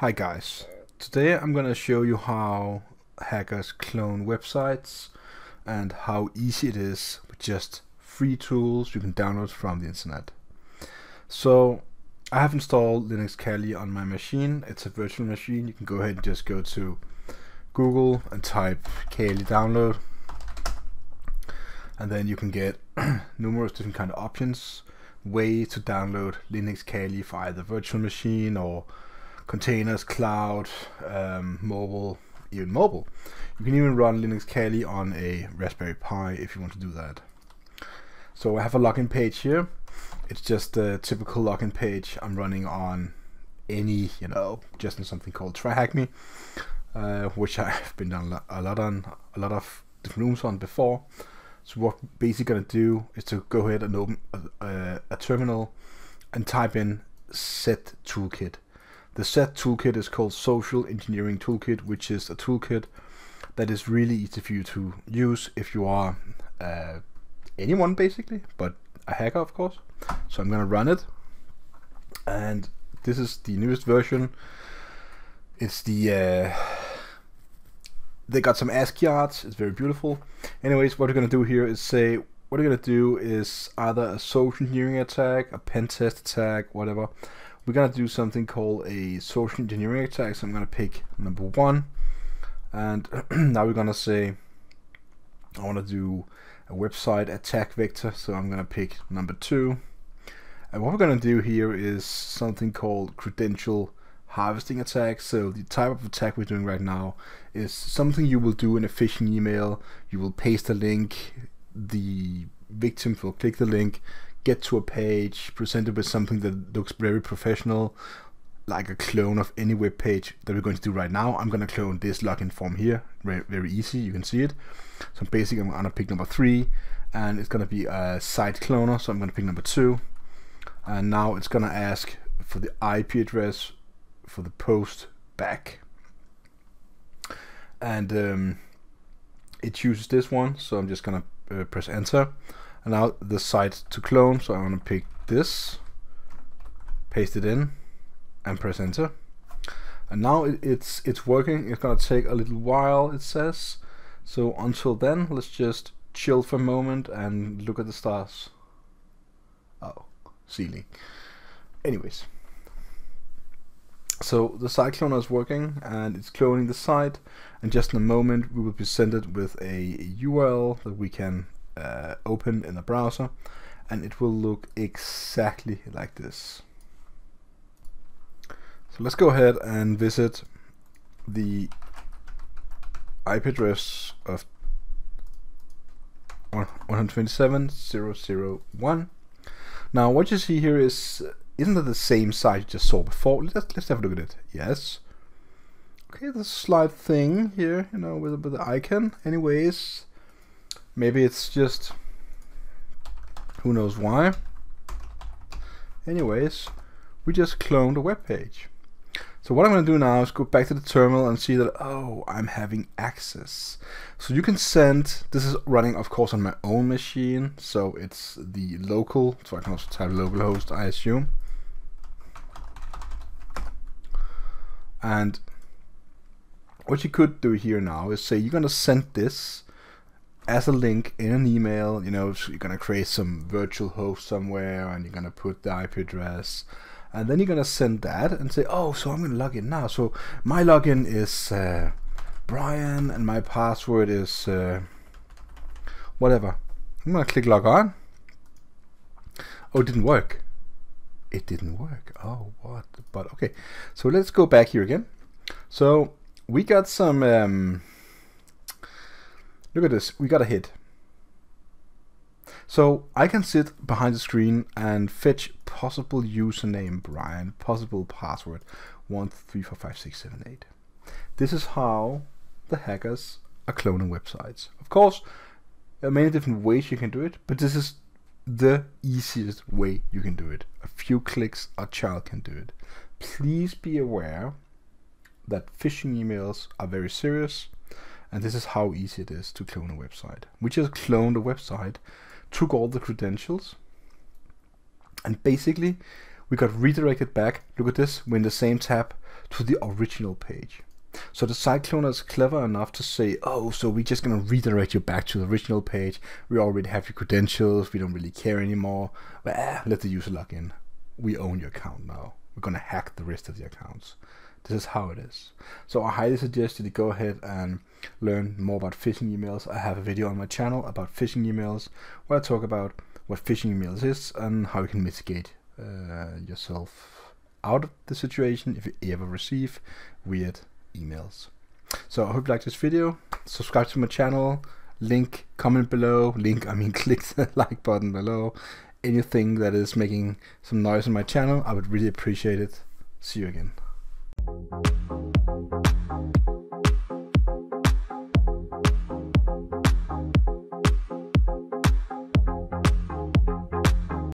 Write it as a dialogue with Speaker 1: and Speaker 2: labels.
Speaker 1: Hi guys, today I'm gonna show you how hackers clone websites and how easy it is with just free tools you can download from the internet. So I have installed Linux Kali on my machine, it's a virtual machine, you can go ahead and just go to Google and type Kali download. And then you can get numerous different kind of options way to download Linux Kali for either virtual machine or containers, cloud, um, mobile, even mobile. You can even run Linux Kali on a Raspberry Pi if you want to do that. So I have a login page here. It's just a typical login page I'm running on any, you know, just in something called TryHackMe, uh, which I've been done a lot on, a lot of different rooms on before. So what I'm basically gonna do is to go ahead and open a, a, a terminal and type in set toolkit. The set toolkit is called Social Engineering Toolkit, which is a toolkit that is really easy for you to use if you are uh, anyone basically, but a hacker of course. So I'm gonna run it, and this is the newest version. It's the uh, they got some ASCII arts. It's very beautiful. Anyways, what we're gonna do here is say what we're gonna do is either a social engineering attack, a pen test attack, whatever we're gonna do something called a social engineering attack. So I'm gonna pick number one, and now we're gonna say I want to do a website attack vector. So I'm gonna pick number two, and what we're gonna do here is something called credential harvesting attack. So the type of attack we're doing right now is something you will do in a phishing email. You will paste a link, the victim will click the link, get to a page presented with something that looks very professional, like a clone of any web page that we're going to do right now. I'm going to clone this login form here, very, very easy, you can see it. So basically I'm going to pick number three, and it's going to be a site cloner, so I'm going to pick number two. And now it's going to ask for the IP address for the post back. And um, it chooses this one, so I'm just going to uh, press enter and now the site to clone so I want to pick this paste it in and press enter. And now it, it's it's working it's gonna take a little while it says. So until then let's just chill for a moment and look at the stars. Oh ceiling. Anyways. So the site cloner is working and it's cloning the site. And just in a moment we will be presented with a URL that we can uh, open in the browser and it will look exactly like this. So let's go ahead and visit the IP address of 127.0.0.1. Now what you see here is, isn't that the same site you just saw before? Let's, let's have a look at it. Yes. Okay, the slide thing here, you know, with, with the icon. Anyways, Maybe it's just who knows why. Anyways, we just cloned a web page. So what I'm going to do now is go back to the terminal and see that, oh, I'm having access. So you can send, this is running of course on my own machine, so it's the local, so I can also type localhost, I assume. And what you could do here now is say you're going to send this as a link in an email. You know, so you're gonna create some virtual host somewhere, and you're gonna put the IP address, and then you're gonna send that and say, oh, so I'm gonna log in now. So my login is uh, Brian, and my password is uh, whatever. I'm gonna click log on. Oh, it didn't work. It didn't work. Oh, what? But okay. So let's go back here again. So we got some. Um, Look at this, we got a hit. So I can sit behind the screen and fetch possible username Brian, possible password 13456778. This is how the hackers are cloning websites. Of course, there are many different ways you can do it, but this is the easiest way you can do it. A few clicks, a child can do it. Please be aware that phishing emails are very serious and this is how easy it is to clone a website. We just cloned a website, took all the credentials, and basically we got redirected back, look at this, we're in the same tab, to the original page. So the site cloner is clever enough to say, oh, so we're just going to redirect you back to the original page. We already have your credentials. We don't really care anymore. Well, let the user log in. We own your account now. We're going to hack the rest of the accounts. This is how it is. So I highly suggest you to go ahead and learn more about phishing emails. I have a video on my channel about phishing emails where I talk about what phishing emails is and how you can mitigate uh, yourself out of the situation if you ever receive weird emails. So I hope you like this video. Subscribe to my channel. Link, comment below. Link, I mean click the like button below. Anything that is making some noise on my channel, I would really appreciate it. See you again.